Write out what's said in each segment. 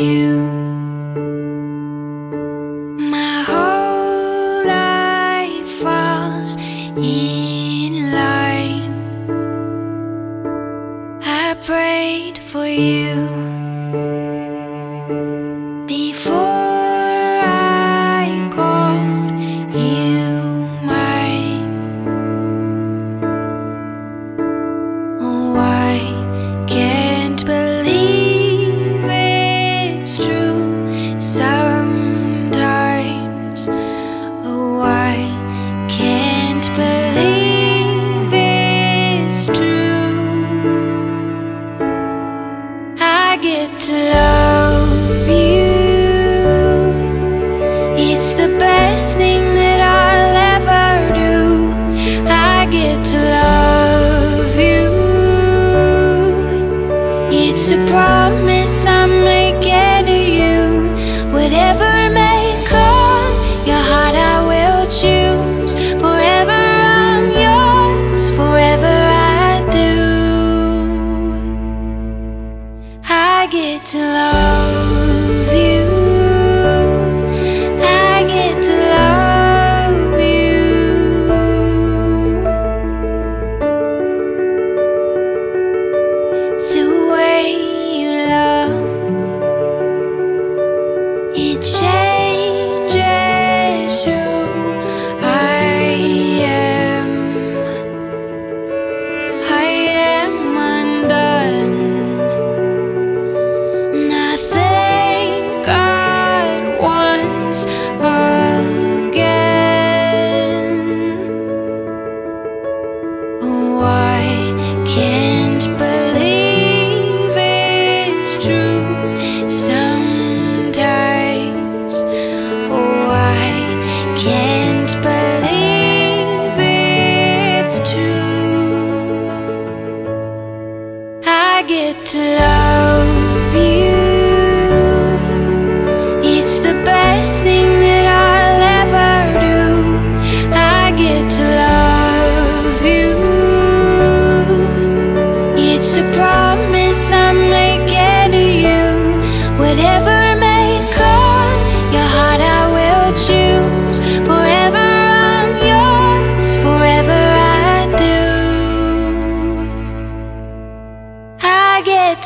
you. My whole life falls in line. I prayed for you. before i called you why surprise.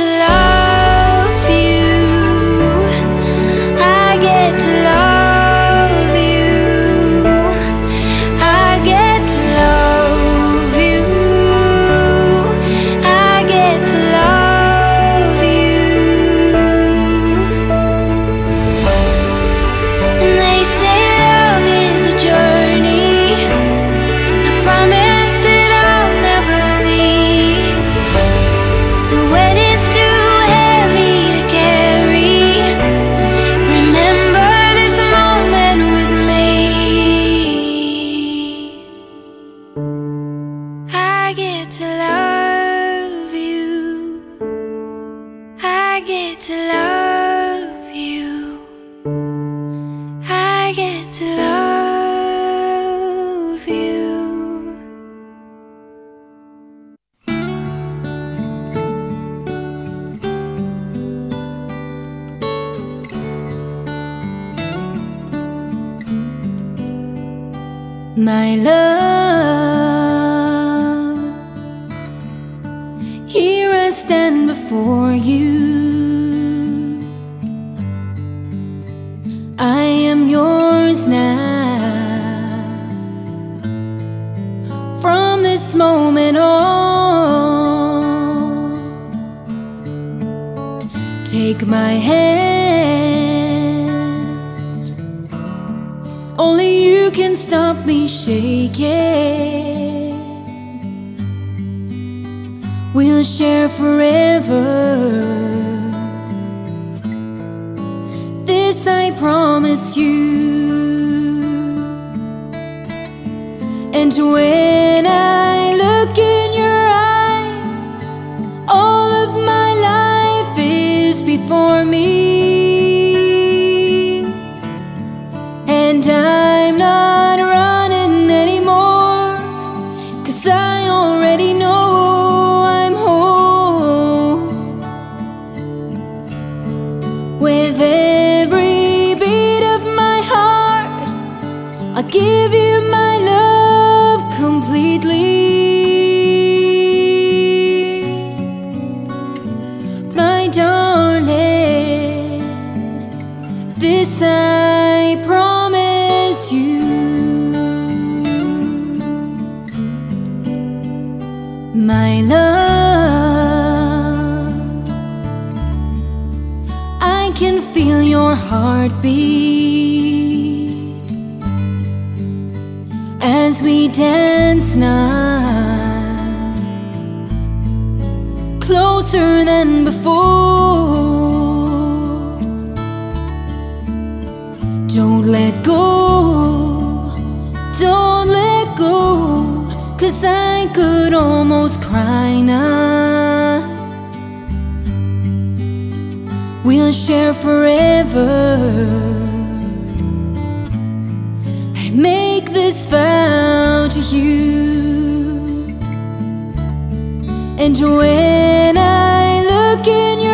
to love. my love. Here I stand before you. I am yours now. From this moment on, take my hand. you can stop me shaking. We'll share forever. This I promise you. And when I look in your eyes All of my life is before me. I'll give you my as we dance now, closer than before. Don't let go, don't let go, cause I could almost cry now. We'll share forever. You. And when I look in your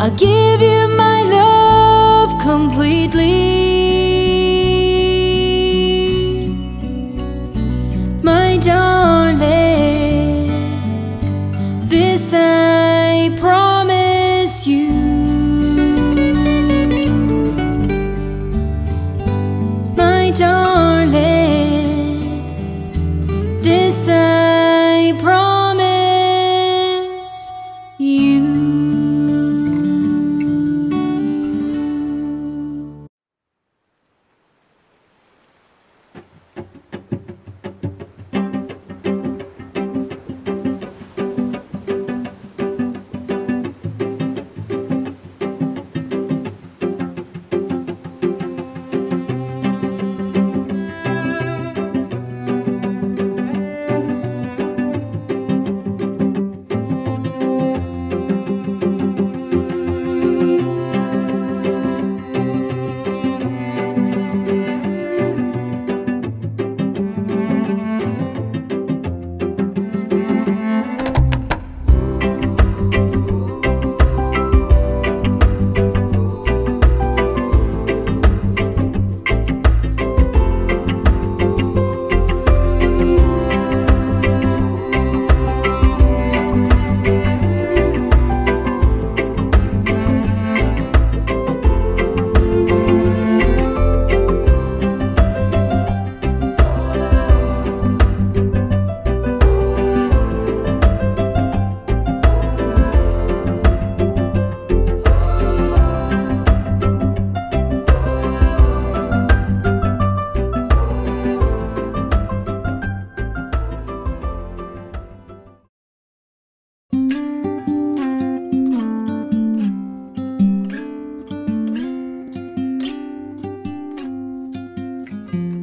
I'll give you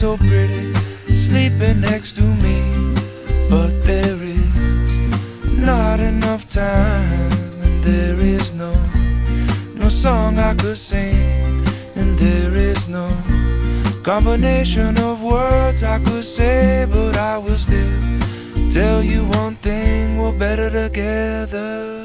So pretty, sleeping next to me. But there is not enough time, and there is no, no song I could sing, and there is no combination of words I could say, but I will still tell you one thing we're better together.